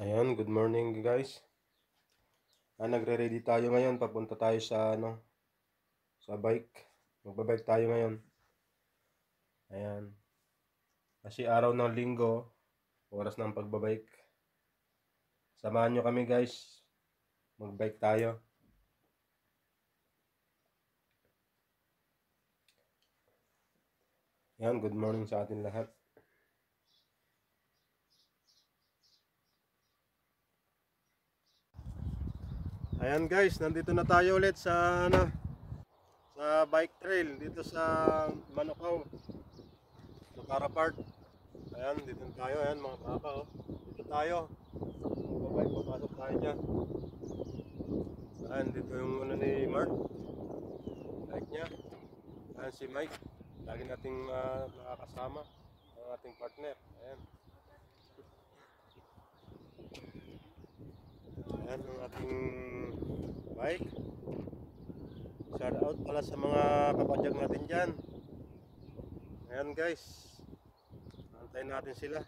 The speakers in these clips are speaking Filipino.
Ayan, good morning guys. Ah, nagre-ready tayo ngayon. Papunta tayo sa ano, sa bike. Magbabike tayo ngayon. Ayan. Kasi araw ng linggo, oras ng pagbabike. Samahan nyo kami guys. Magbike tayo. Ayan, good morning sa atin lahat. Ayan guys, nandito na tayo ulit sa ano, sa bike trail dito sa Manukaw. Sa Parapart. Ayan, dito tayo. Ayan mga papa oh. Dito tayo. Magbabike, papasok tayo dyan. Ayan, dito yung ano ni Mark. Bike niya. Ayan si Mike. Lagi nating uh, nakakasama. Ang ating partner. Ayan. Ayan ang ating bike. Shout out pala sa mga kapadyag natin dyan. Ayan guys. Antayin natin sila.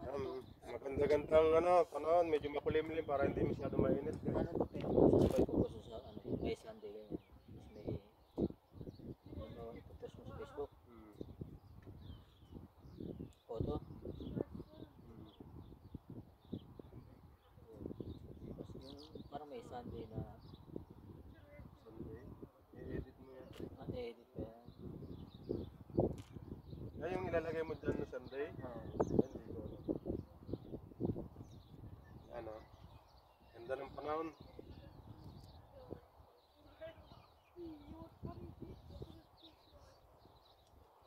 Ayan, maganda-gandang ano, panahon. Medyo makulimlim para hindi masyado mainit. guys. Ano ba kasi sa ano, may Sunday ganyan. Tapos may ano, ipopost mo sa Facebook. Hmm. Photo. Hmm. Tapos yung parang may Sunday na Sunday. I-edit mo yan. na-edit pa yan. Ay, yung ilalagay mo dyan na Sunday. Oo. Yan, hindi ko alam. Ano? Panahon.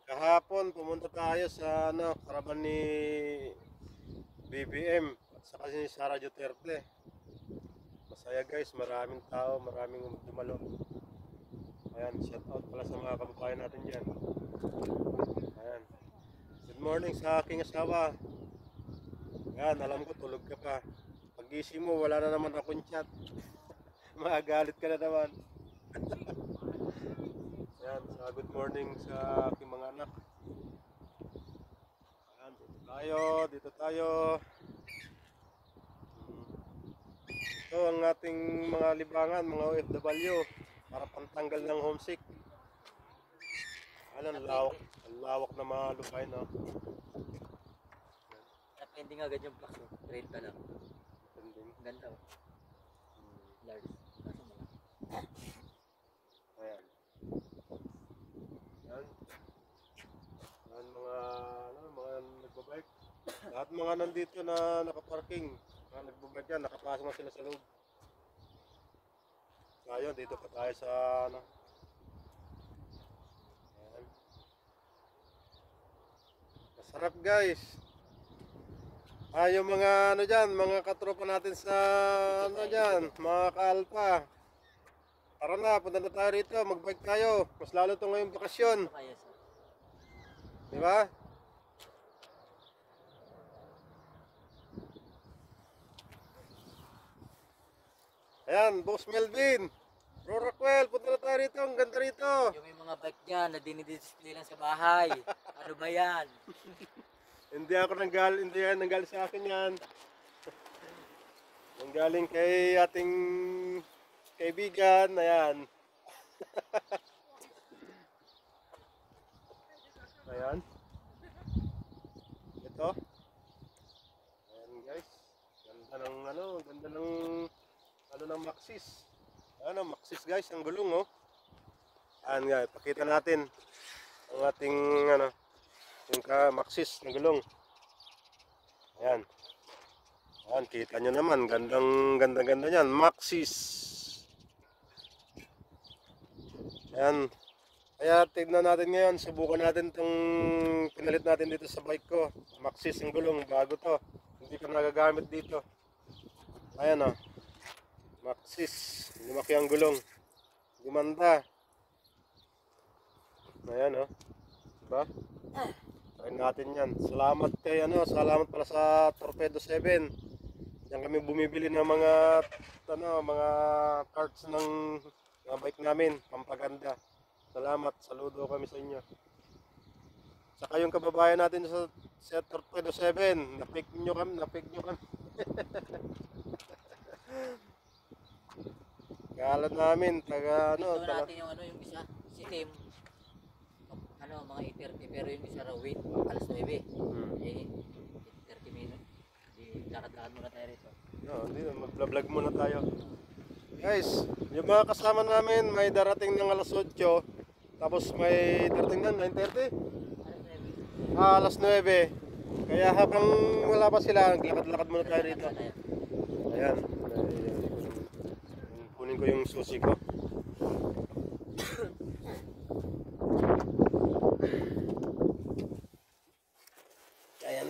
Kahapon pumunta tayo sa ano, karaban ni BBM at saka si Sara Duterte. Masaya guys, maraming tao, maraming dumalo. Ayan, shout out pala sa mga kababayan natin dyan. Ayan. Good morning sa aking asawa. Yan, alam ko tulog ka pa. Pagising mo, wala na naman akong chat. Magagalit ka na naman. Yan, sa good morning sa aking mga anak. Yan, dito tayo, dito tayo. Hmm. Ito ang ating mga libangan, mga OFW, para pantanggal ng homesick. Ano, ang lawak, ang lawak na mga lupay, no? Depende nga agad yung box mo. 30 lang. Ganda oh. Hmm. Large. Kaso malaki. Ayan. Yan. Yan mga, ano, mga nagbabike. Lahat mga nandito na nakaparking. Mga nagbabike yan, nakapasok na sila sa loob. Tayo, dito pa tayo sa, ano. Masarap guys. Ah, yung mga ano dyan, mga katropa natin sa ano dyan, mga kaalpa. Tara na, punta na tayo rito, magbike tayo. Mas lalo to ngayong bakasyon, Ano di ba? Ayan, Boss Melvin. Bro Rockwell, punta na tayo rito, ang ganda rito. Yung may mga bike dyan na dinidisplay lang sa bahay. ano ba yan? Hindi ako nanggal, hindi yan nanggaling sa akin yan. Nanggaling kay ating kaibigan, ayan. ayan. Ito. Ayan guys. Ganda ng ano, ganda ng ano ng Maxis. Ano, Maxis guys, ang gulong oh. Ayan guys, pakita natin ang ating ano, yung ka Maxis na gulong. Ayan. Ayan, kita nyo naman. Gandang, gandang, ganda niyan. Maxis. Ayan. Kaya tignan natin ngayon. Subukan natin itong pinalit natin dito sa bike ko. Maxis ang gulong. Bago to. Hindi ko nagagamit dito. Ayan o. Maxis. Lumaki ang gulong. Gumanda. Ayan o. Diba? Try natin yan. Salamat kay ano, salamat pala sa Torpedo 7. Diyan kami bumibili ng mga ano, mga parts ng mga bike namin, pampaganda. Salamat, saludo kami sa inyo. Saka yung kababayan natin sa sa Torpedo 7, na-pick nyo kami, na-pick nyo kami. Kala namin, taga ano, Ito taga, natin yung ano yung isa, si Tim. Ano, mga 8.30 pero yung isa raw wait, alas 9. Hmm. Eh, 30 minutes. Di lakad-lakad muna tayo rito. No, hindi na, magla-vlog muna tayo. Guys, yung mga kasama namin, may darating ng alas 8, tapos may darating na 9.30, Alas 9. ah, alas 9. Kaya habang wala pa sila, lakad-lakad muna tayo rito. Ayan. Ayan. Kunin ko yung susi ko.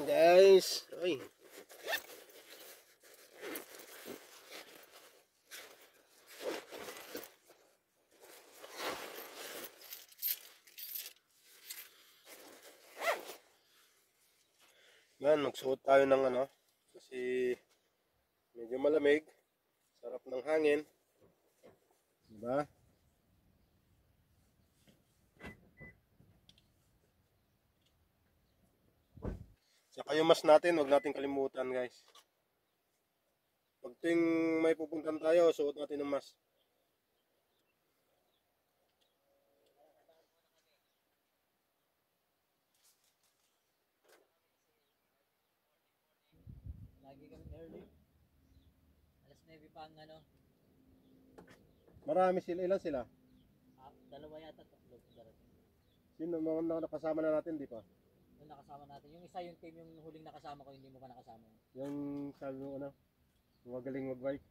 Guys. Ay. Yan, magsuot tayo ng ano. Kasi medyo malamig. Sarap ng hangin. Diba? Saka yung mas natin, huwag natin kalimutan guys. Pag tuwing may pupuntan tayo, suot natin ng mas. Lagi kami early. Alas 9 pa ang ano. Marami sila, ilan sila? Ah, dalawa yata tatlo. Sino mga na- nakasama na natin, di pa? Yung nakasama natin. Yung isa yung team yung huling nakasama ko hindi mo pa nakasama. Yung sabi mo ano, yung magaling magbike.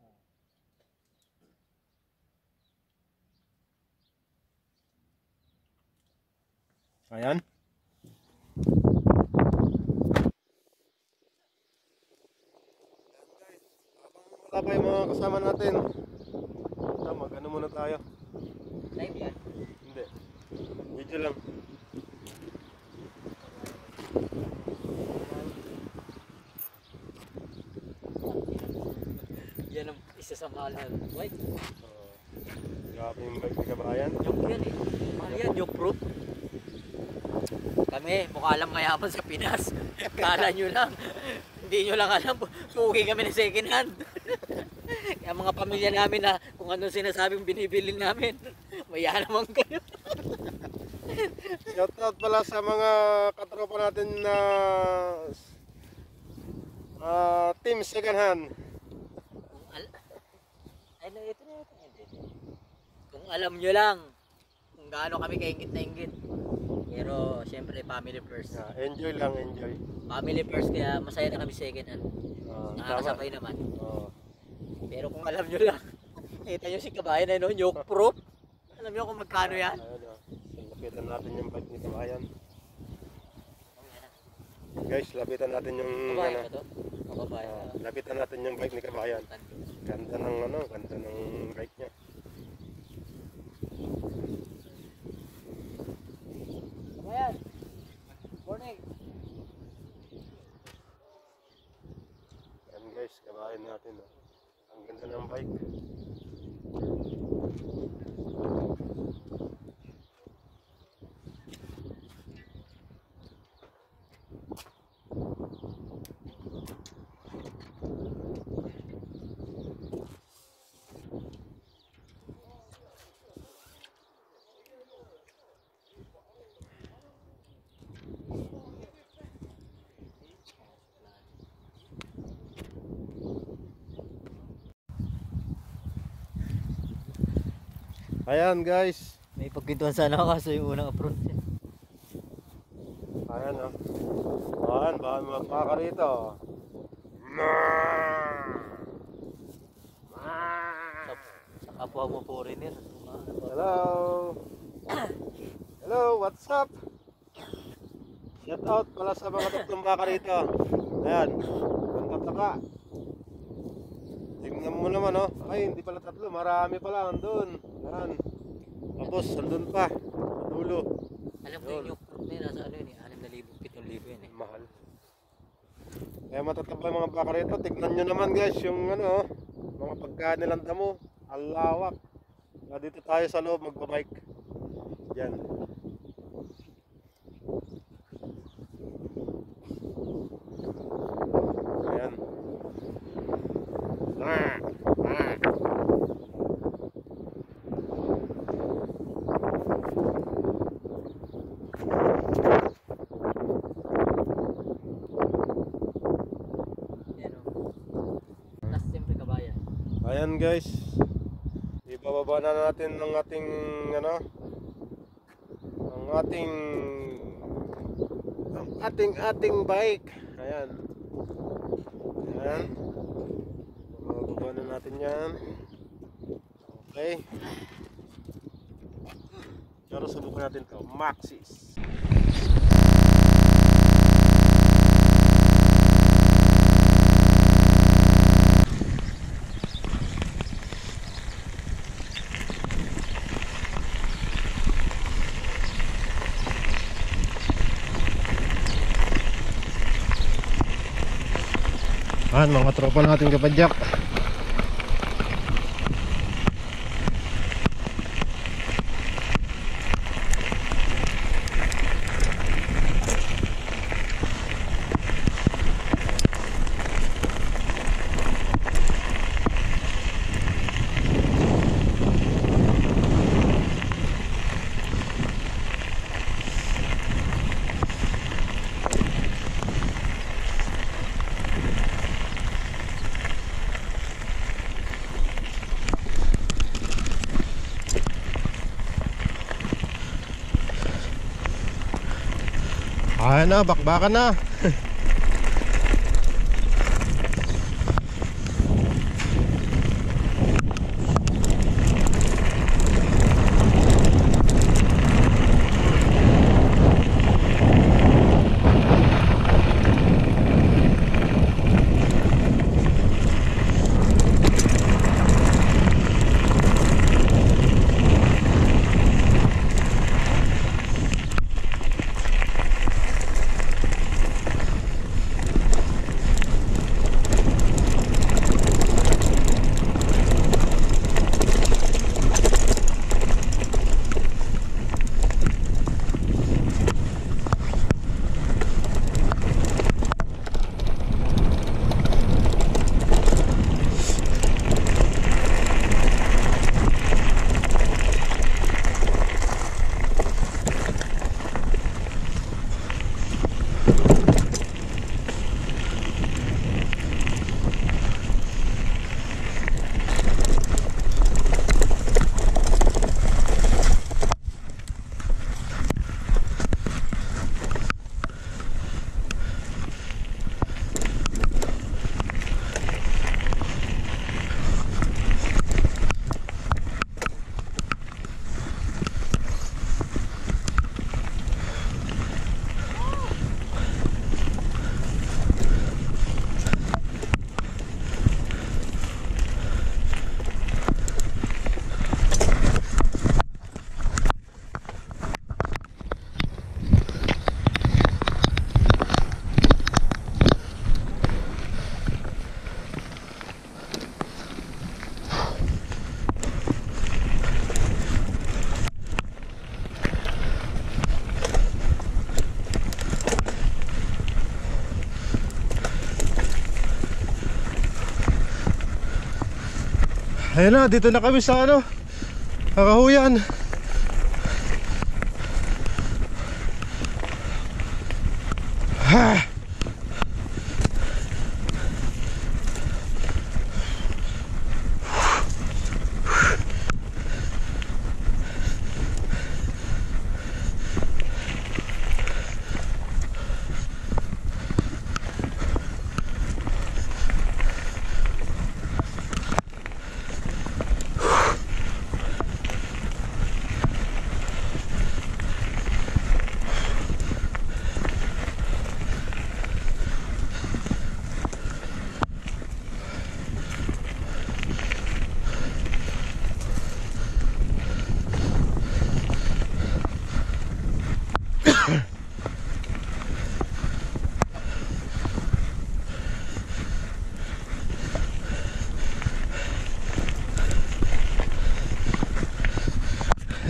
Ayan. Wala pa yung mga kasama natin. Ito, mag-ano muna tayo. Live yan. Hindi. Video lang. Yan ang isa sa mahal na bike. Uh, grabe yung bike ni Kabayan. Joke yan eh. Mahal yan, joke proof. Kami, mukha lang mayaman sa Pinas. Kala nyo lang. Hindi nyo lang alam. Pugi kami ng second hand. Kaya mga pamilya namin na kung ano sinasabing binibili namin. Maya naman kayo. Shoutout pala sa mga katropa natin na ah, team second hand. Kung al- Ay, na, ito na, ito na, ito. Kung alam nyo lang kung gaano kami kaingit na ingit. Pero, syempre, family first. Ah, enjoy lang, enjoy. Family first, kaya masaya na kami second hand. Ah, tama. Nakakasabay naman. Oh. Pero kung alam nyo lang, kita nyo si kabayan na yun, yoke proof. Alam nyo kung magkano yan? Ayun, ah. Lapitan natin yung bike ni Kabayan. Guys, lapitan natin yung Kabayan ano, to? Kabayan. ah, lapitan natin yung bike ni Kabayan. Ganda ng ano, ganda ng bike niya. Kabayan! Morning! Yan guys, Kabayan natin. Oh. Ang ganda ng bike. Ayan guys. May pagkituan sana ako kaso yung unang approach. Ayan oh. Ayan, baka magpaka rito. Sa, kapwa mo foreigner. Hello. Hello, what's up? Shout out pala sa mga tatlong baka rito. Ayan, ganda taka. Tingnan mo naman oh. Ay, hindi pala tatlo, marami pala andun. Ayan. Tapos, andun pa. Sa Dulo. Alam ko yung yoke proof na yun, nasa ano yun eh, 6,000, 7,000 yun eh. Mahal. Kaya matataba yung mga baka rito. Tignan nyo naman guys, yung ano, oh, mga pagkain nilang damo. Alawak. Dito tayo sa loob magbabike. Yan. Ayan guys. Ibababa na natin ng ating ano ang ating ang ating ating bike. Ayan. Ayan. Bababa na natin 'yan. Okay. Pero subukan natin 'to. Maxis. Ayan, mga tropa natin kapadyak. Ayan na, bakbakan na. Ayan na, dito na kami sa ano, kakahuyan.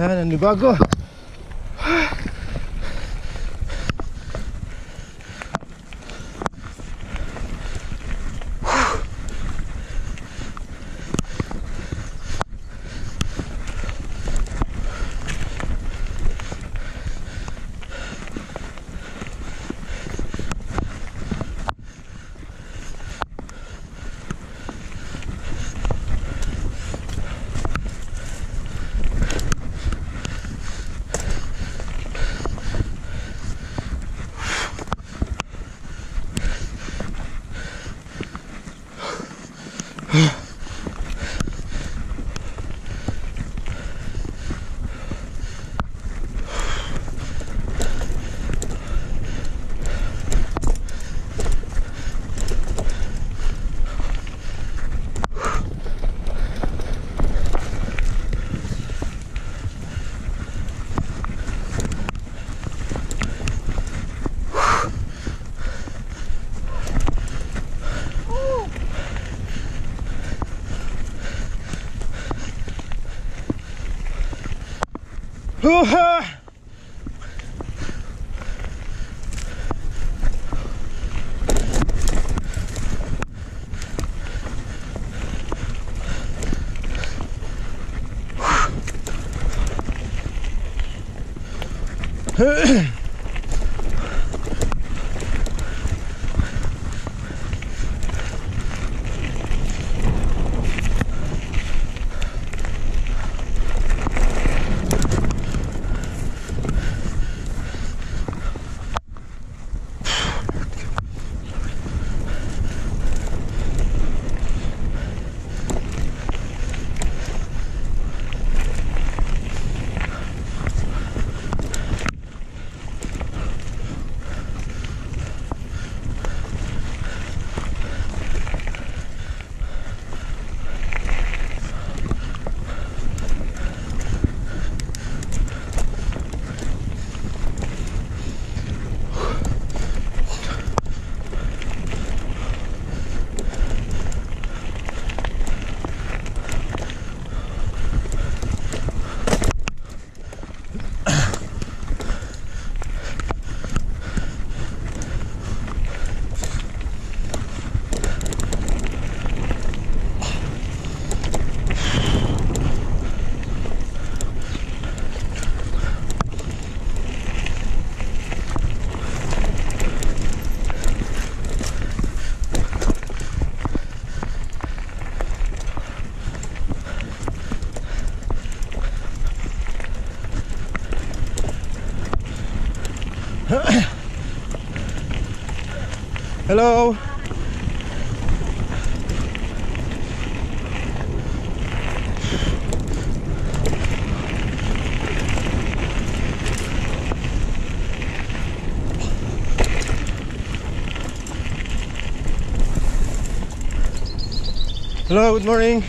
Yan, nanibago. Huh. Hello. Hello, good morning.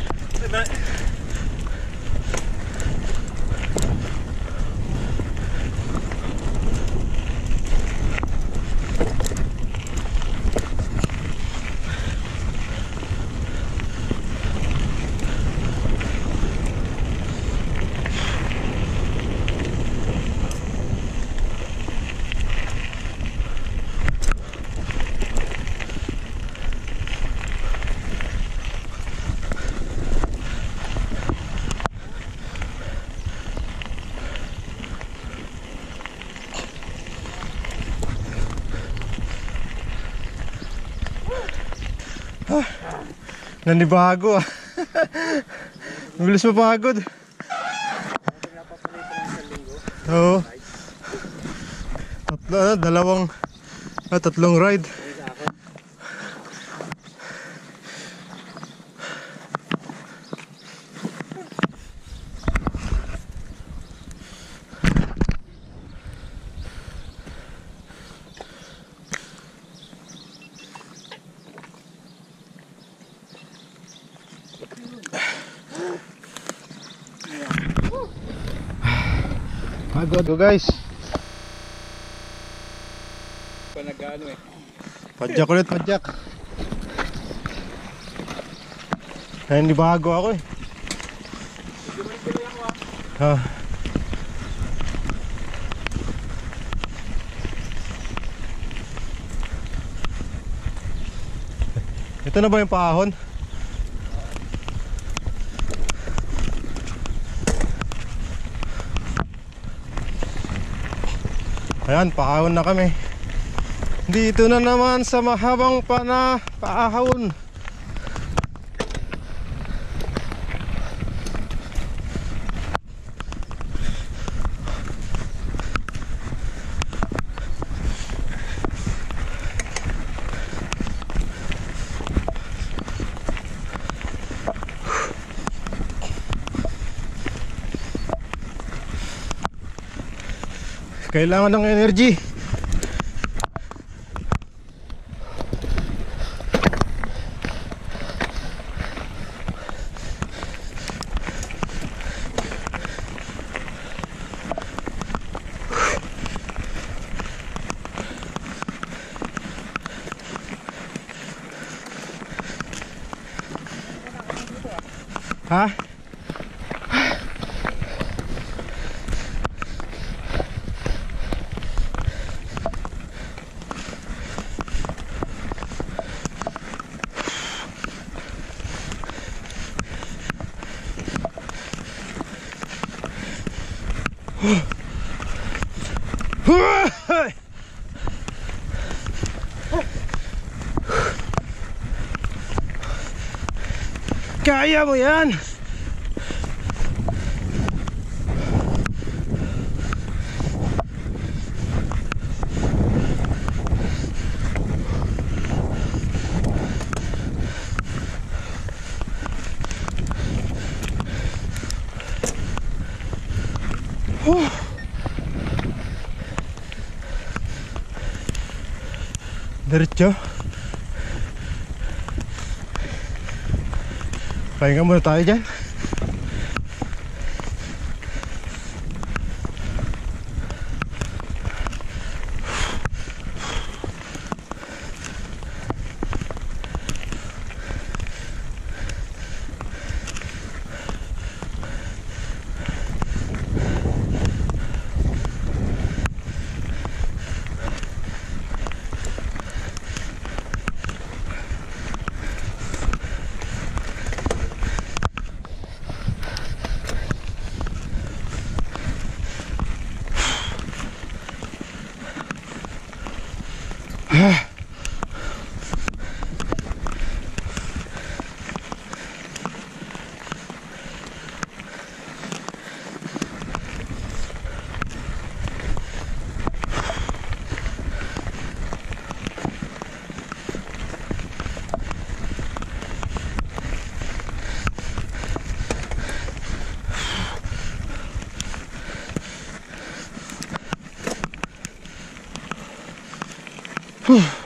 Nanibago ah. Mabilis mapagod. Oo. Tatlo, ano, dalawang, ah, tatlong ride. Ko guys. Panagano eh. Padyak ulit, padyak. Ay, hindi bago ako eh. Ha. Ito na ba yung paahon? Ayan, paahon na kami. Dito na naman sa mahabang pana paahon. Kailangan ng energy. Kaya mo yan! Diretso. Pahinga muna tayo dyan. Tangin na.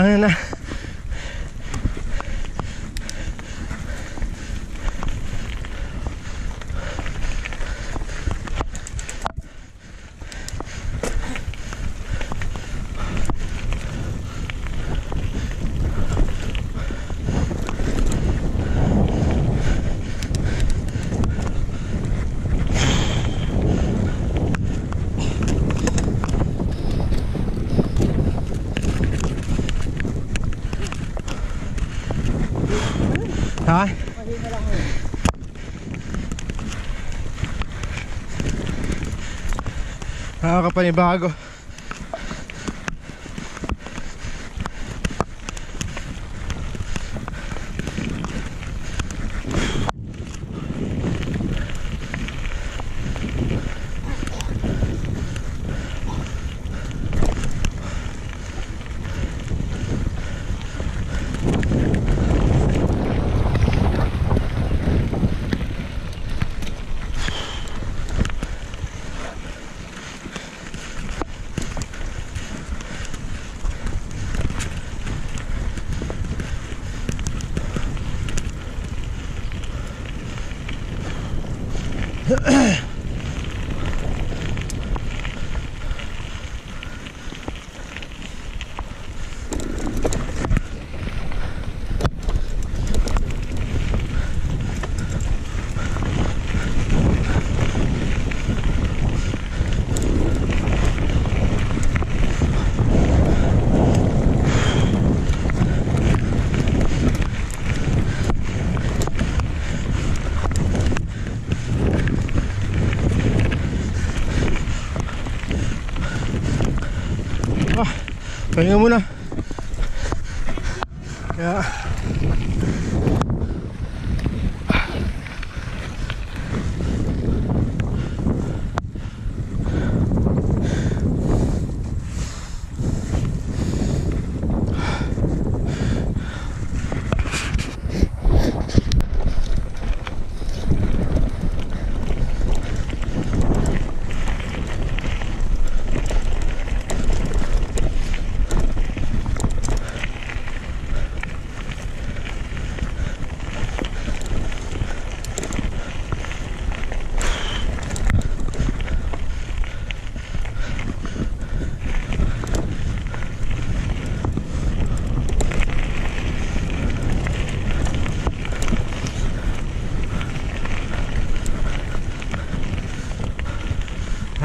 Ha? Nakakapanibago. Ah, pahinga muna. Kaya...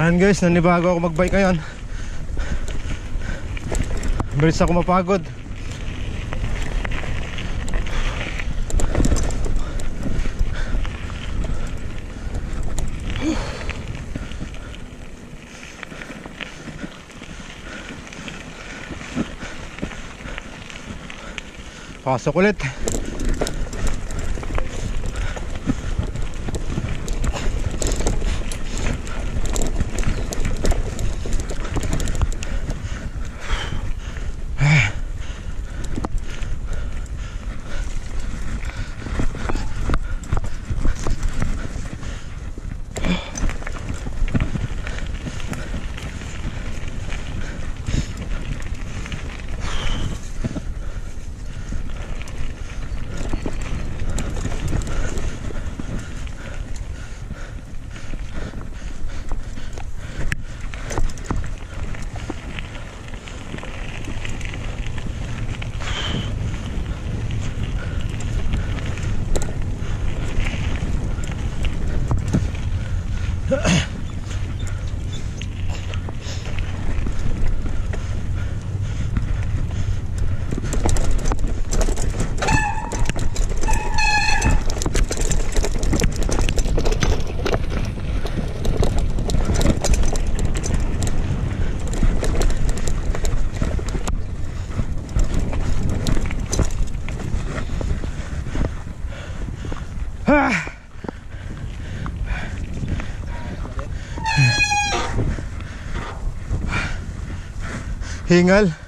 Ayan guys, nanibago ako magbike ngayon. Bilis ako mapagod. Pasok ulit Hingal.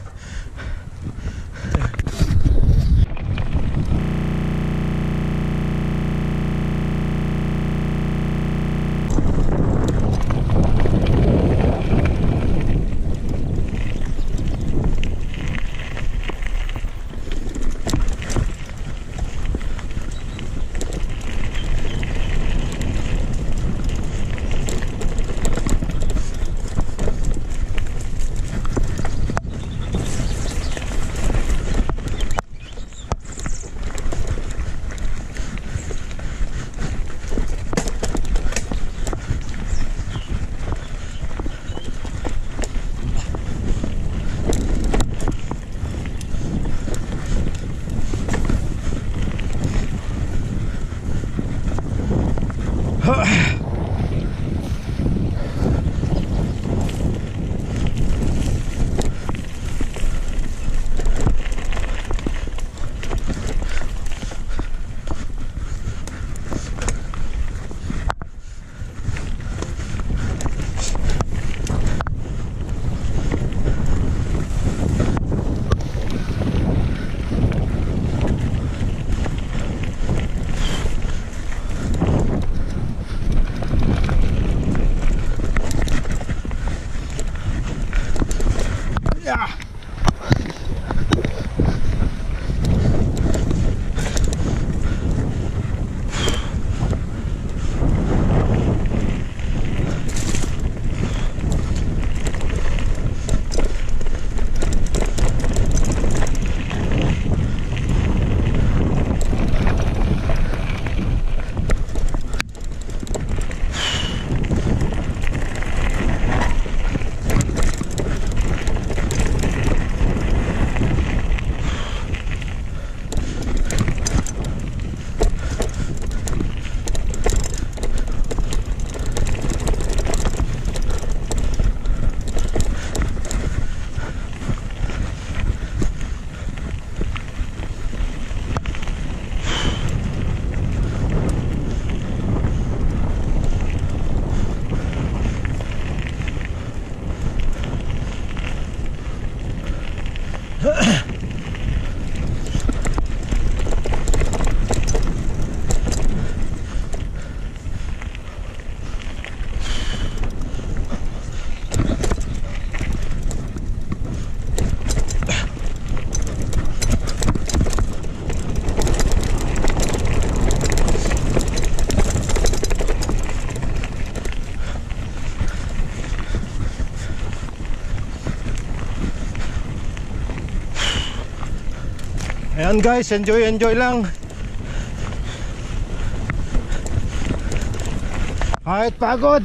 Ayan guys, enjoy, enjoy lang. Kahit pagod.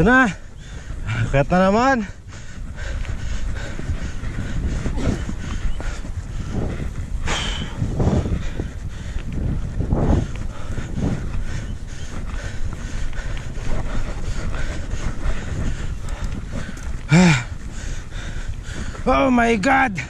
Ito na. Akyat na naman. Oh my god.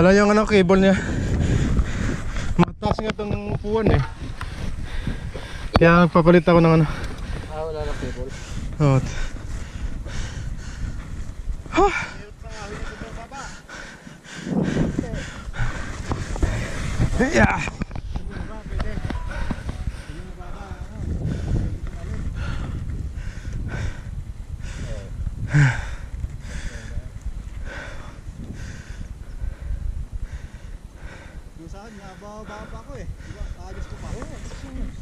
Wala yung ano cable niya. Mataas nga itong upuan eh. Kaya nagpapalit ako ng ano. Ah, wala lang cable. Oh. Huh. Yeah. Yung nababa pa ako eh. Diba? Ayos ko pa. Oo,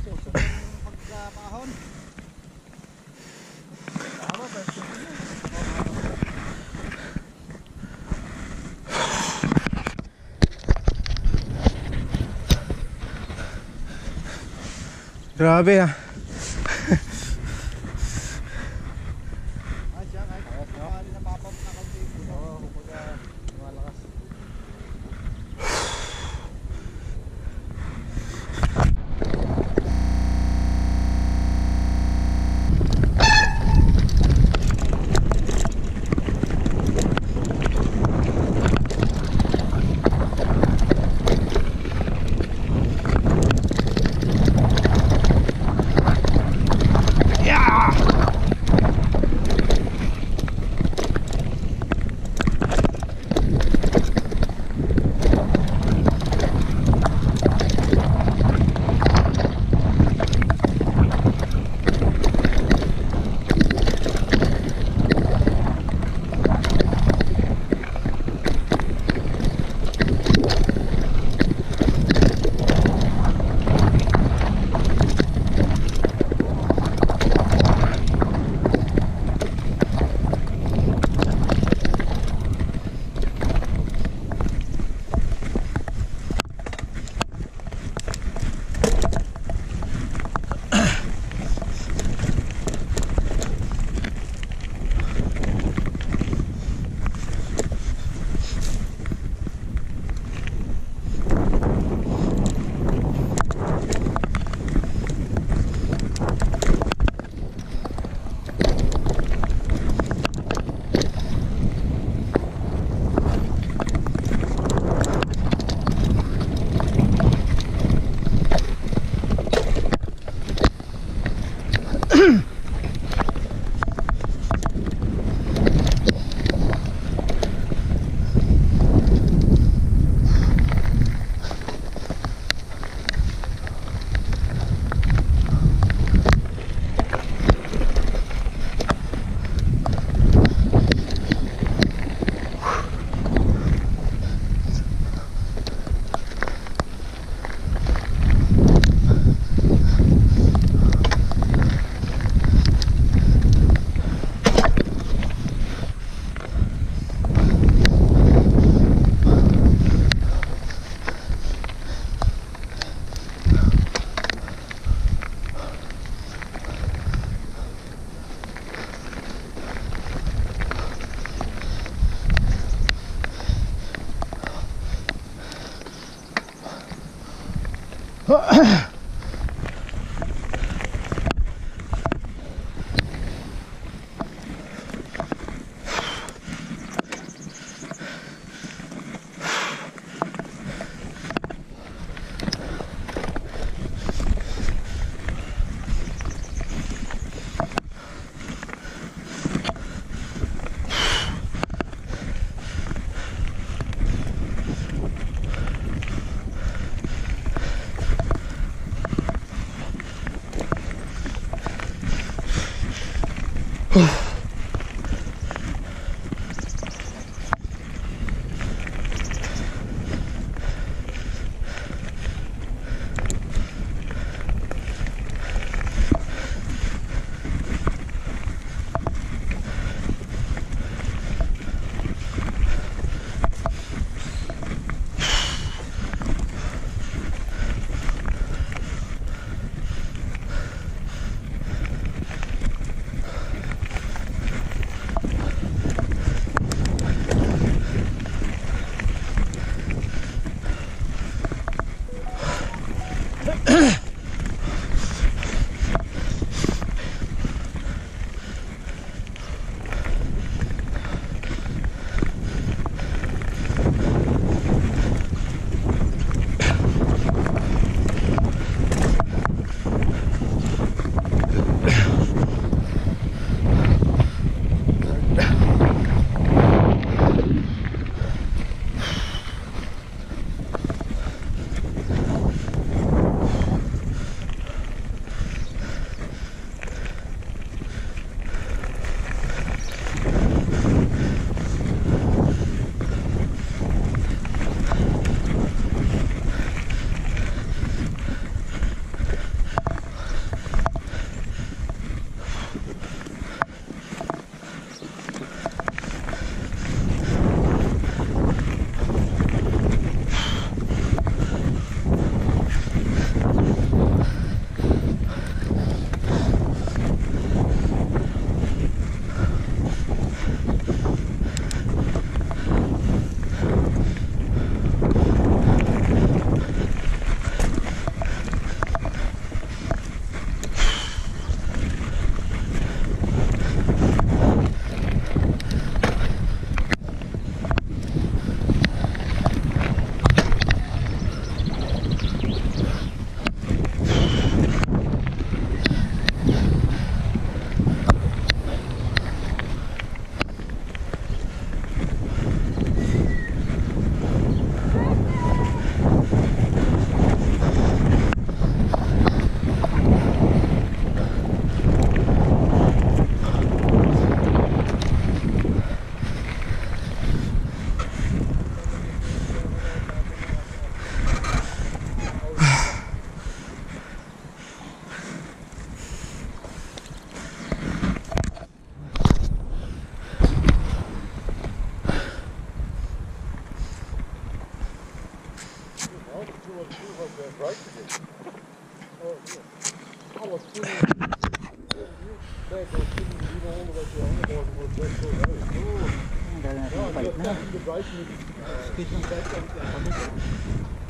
so, sobrang pagkapahon. Tama, ko Grabe. Ah,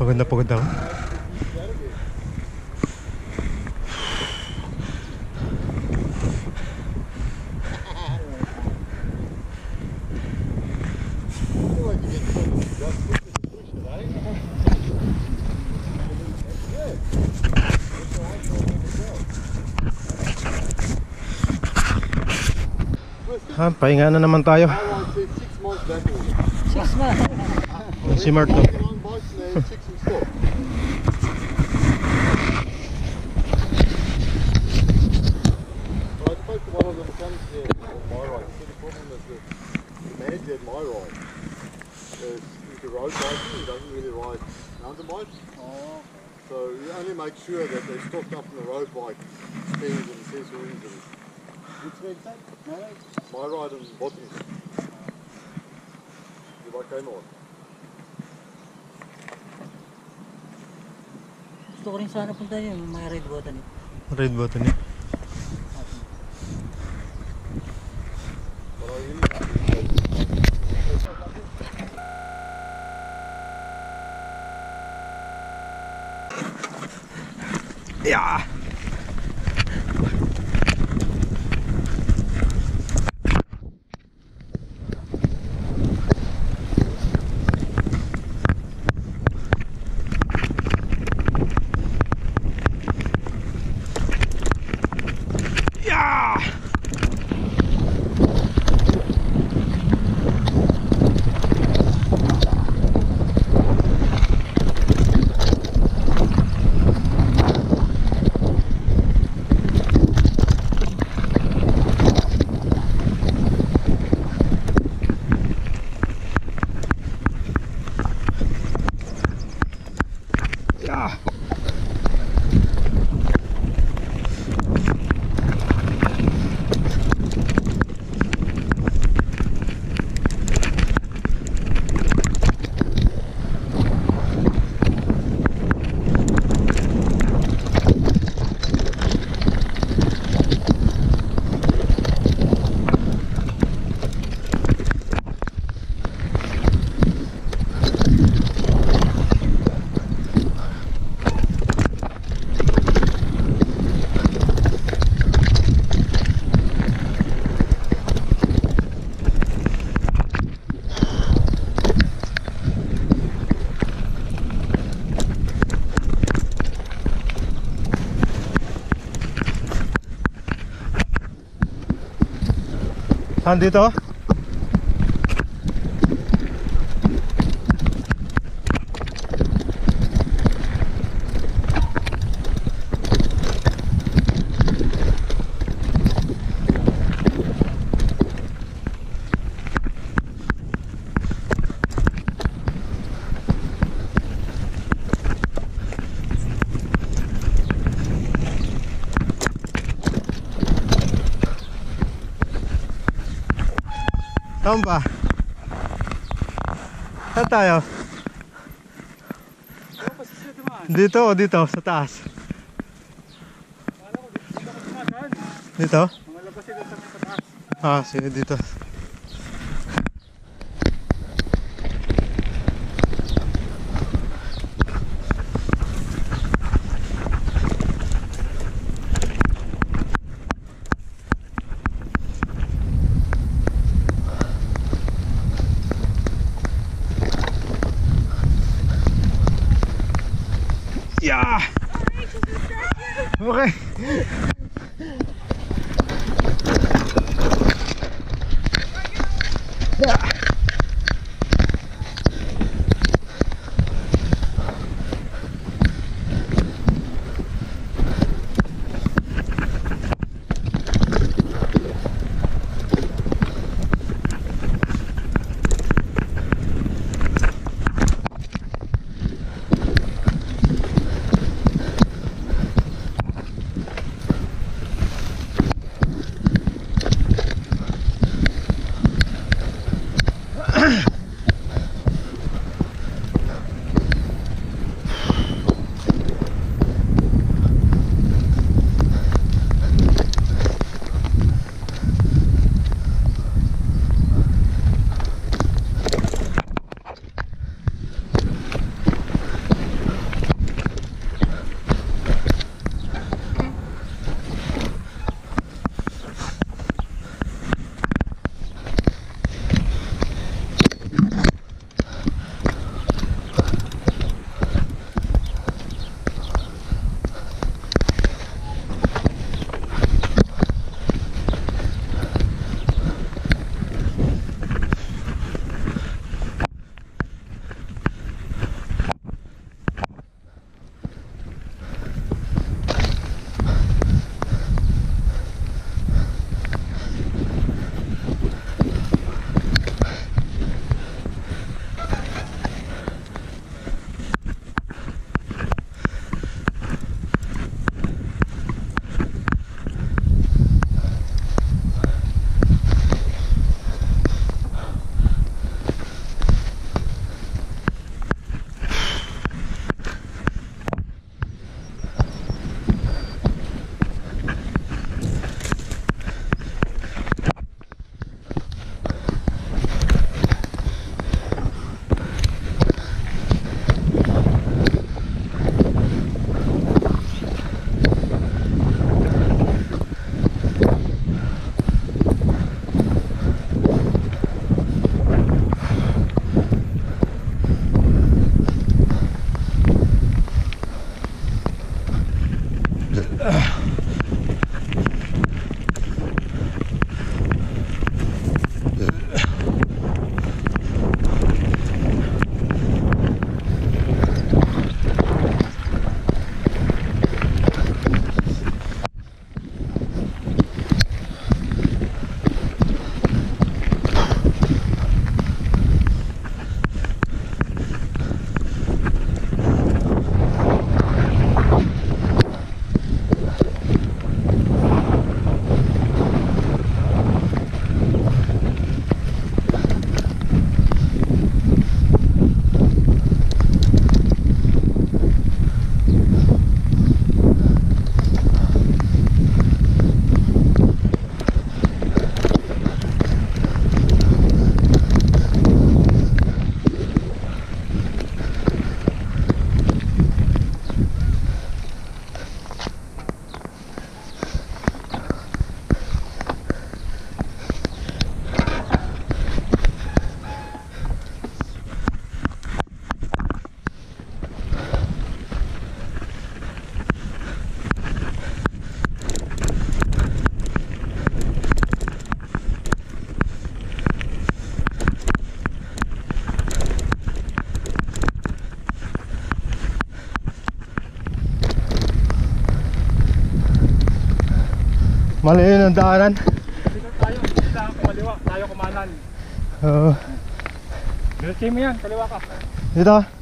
Pagod na pagod. Ha, pahinga na naman tayo. Six months. Si Mark to. ಅಂತ ಮಾರಿದ್ ಬೋತನಿ Saan dito? Rąba. Saan tayo? Dito o dito? Sa taas? Dito? Ah, sige dito. Mali yun ang daanan. Dito tayo, dito tayo kumaliwa, tayo kumanan. Oo. Diretso mo yan, kaliwa ka. dito.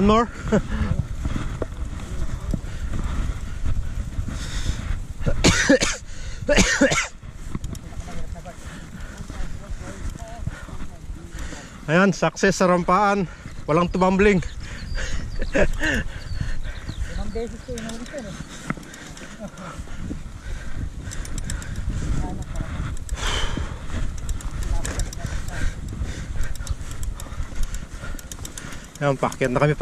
One more. Ayan, success sa rampaan. Walang tumambling. Ilang beses ko inulit yan eh. Ayan, pakyat na kami,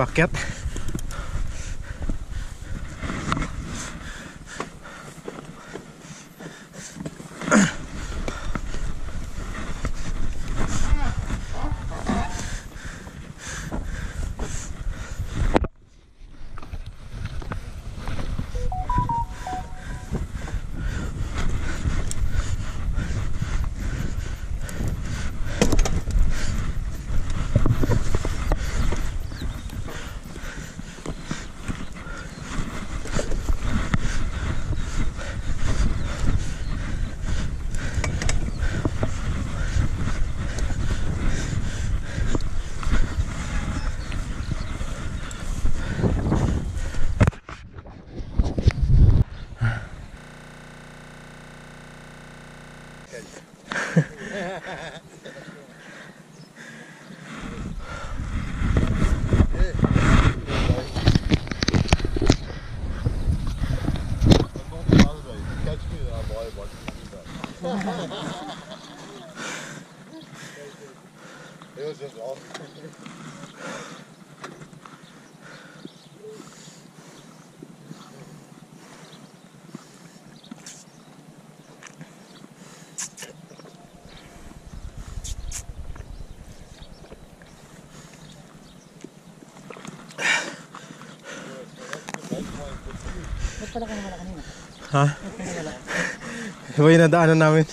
pakyat. Ha? Iba yung nadaanan namin.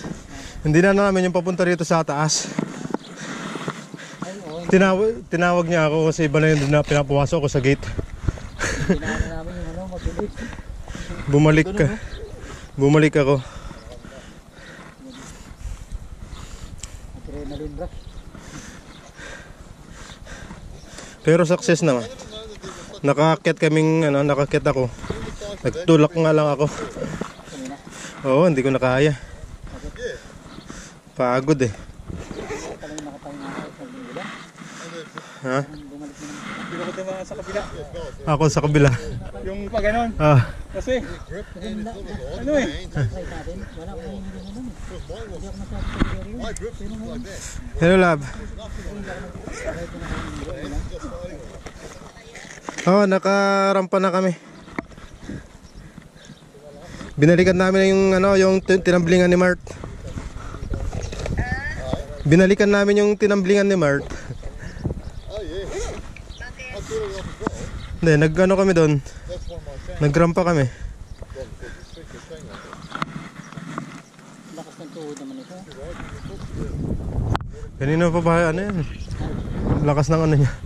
Hindi na namin yung papunta rito sa taas. Tinawag, tinawag niya ako kasi iba na yun na pinapawasok ko sa gate. Namin yung ano. Bumalik ka. Bumalik ako. Adrenaline rush. Pero success naman. Nakakit kaming ano, nakakit ako. Nagtulak nga lang ako. Oo, hindi ko na kaya. Pagod eh. Ha? Ako sa kabila. Yung pa ganon. Ah, Kasi, ano eh. hello lab. Oh, nakarampa na kami. Binalikan namin yung ano, yung tin- tinamblingan ni Mart. Binalikan namin yung tinamblingan ni Mart. Hindi, nag-ano kami doon. Nagrampa kami. lakas ng tuhod naman ito. Kanina pa ba ano yan? Lakas ng ano niya.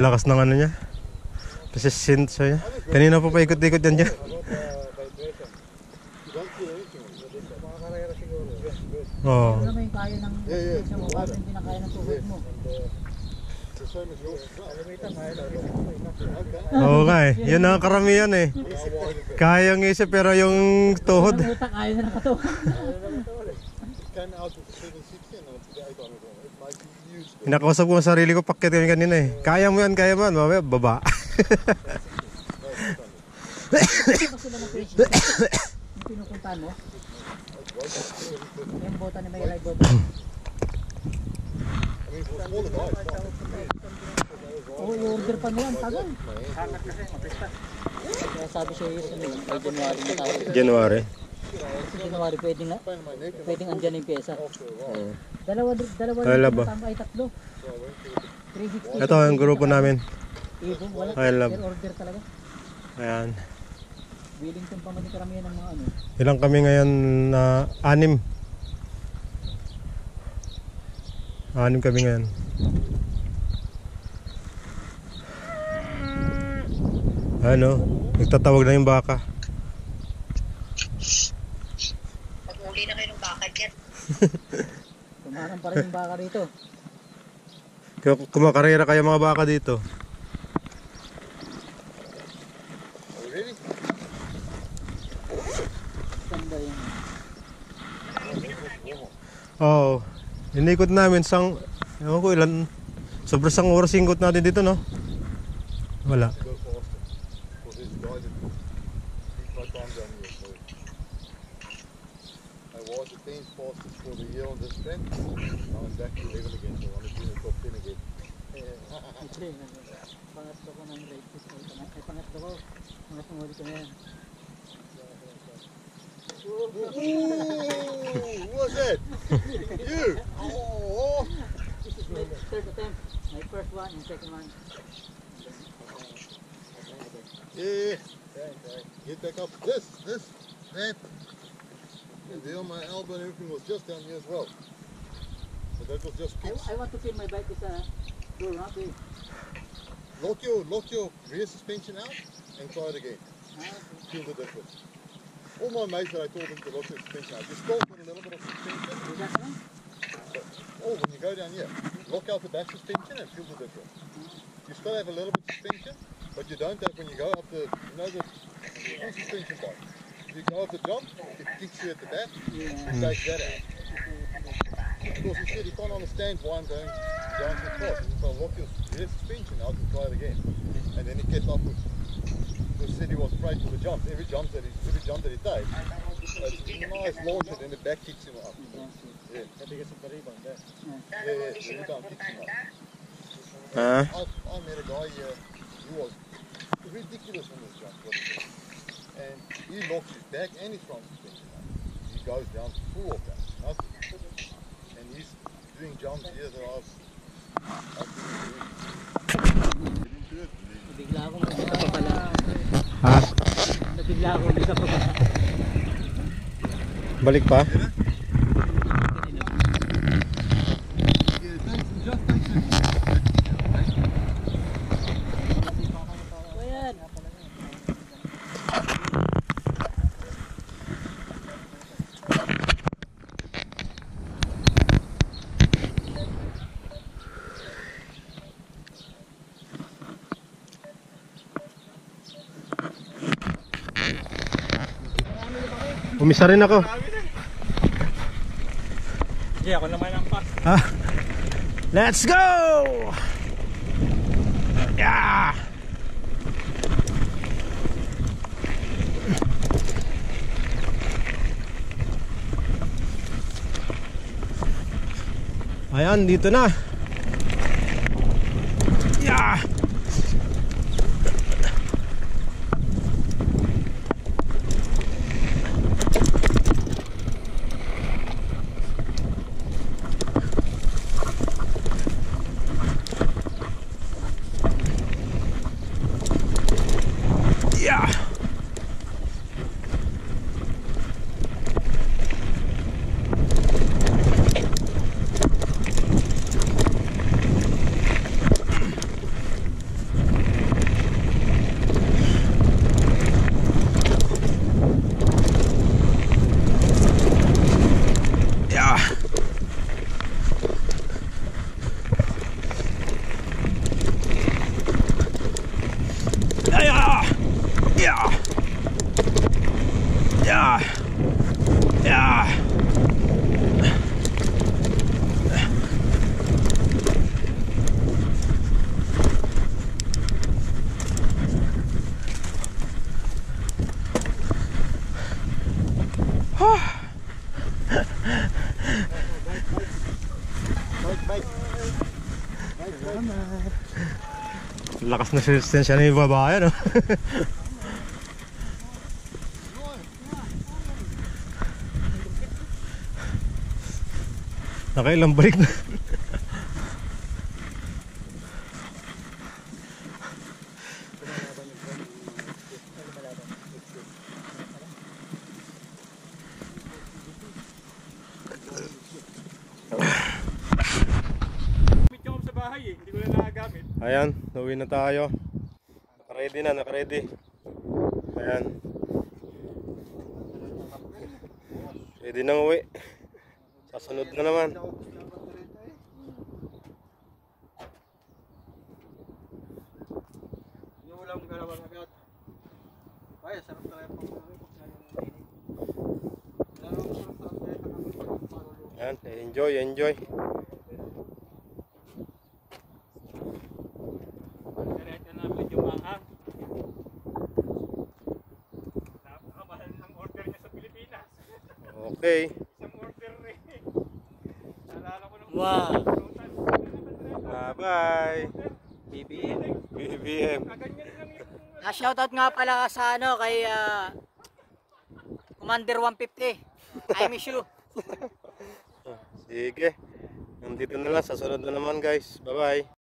Lakas ng ano niya. Siya. niya. Kanina pa paikot-ikot yan dyan. Oo. Kaya ng na kaya ng mo. Oo nga eh. Yun ang karamihan eh. Kaya ng isip pero yung tuhod. Ang utak ayaw na nakatuwa. Kinakausap ko ang sarili ko pakyat kami kanina eh. Kaya mo yan, kaya mo yan. Mamaya, baba. Pinupuntahan mo? Yung bota ni may ride bota. Oo, i-order pa nila. Ang tagal. Kaya sabi siya yun, January na tayo. January. Sa January pwedeng na, pwedeng andyan yung pyesa. Dalawa, dalawa Dalawa rin ba? ay tatlo. 360. Ito ang grupo namin. Ibo, wala. Order talaga. Ayan. Wellington pa man karamihan ng mga ano. Ilang kami ngayon na anim. Anim kami ngayon. Ano? Nagtatawag na yung baka. Pag-uli na kayo ng baka dyan. Tumarang pa rin yung baka. Kaya Kumakarera kayo mga baka dito. Oo. Inikot namin sang ewan ko ilan sobrang sang oras ingkot natin dito no. Wala. Ito rin. ano, Pangatlo ko ng rate. Ay, ay, pangatlo ko. Mga tumuli ko na yan. Ooh, who was that? you! Oh, This is my third attempt. My first one and second one. yeah. Get back up. This, this, that. And on my elbow and everything was just down here as well. So that was just. I, I want to feel my bike is a door ramp. Lock your, lock your rear suspension out and try it again. Feel the difference. All my mates that I told them to lock their suspension out, just got a little bit of suspension. is that one? Oh, when you go down here, lock out the back suspension and feel the difference. You still have a little bit of suspension, but you don't have when you go up the, you know, the full suspension bike. If you go up the jump, it kicks you at the back, it takes that out. Because he said he can't understand why I'm going down so fast. He said, I'll lock your rear suspension out and try it again. And then he kept up with, he said he was afraid for the jumps. Every jump that he, every jump that he takes, it's a nice launch and then the back kicks him up. Yeah. Yeah, yeah, every time kicks him up. Ah. I, I met a guy here, he was ridiculous on this jump. What he did. And he locks his back and his front suspension up. He goes down full of that. Nothing. He's doing jumps here been doing. Nabigla akong isa pa pala. Ha? Nabigla akong isa pa pala. Balik pa? Umisa rin ako. Sige, ako naman ang pass. Ha? Let's go! Yeah! Ayan, dito na. Yeah! Yeah! Yeah! Yeah! Yeah! Yeah! Yeah! Lakas na resistensya ng babae, no? Nakailang balik na. Meet ako sa bahay eh. Hindi ko na nagagamit. Ayan, uwi na tayo. Nakaready. Ayan. Ready na uwi. Sasunod na naman. Yung ulam galawang agad. Ay, sarap talaga pag. Ayan, enjoy, enjoy. Diretso na medyo maang. Napakamahal ng order niya sa Pilipinas. Okay. Isang order eh. Naalala ko ng Wow. prutas. Bye-bye. BBM. BBM. Ah, shoutout nga pala sa ano kay ah, Commander 150. I miss you. Sige. Nandito na lang. Sa sunod na naman guys. Bye-bye.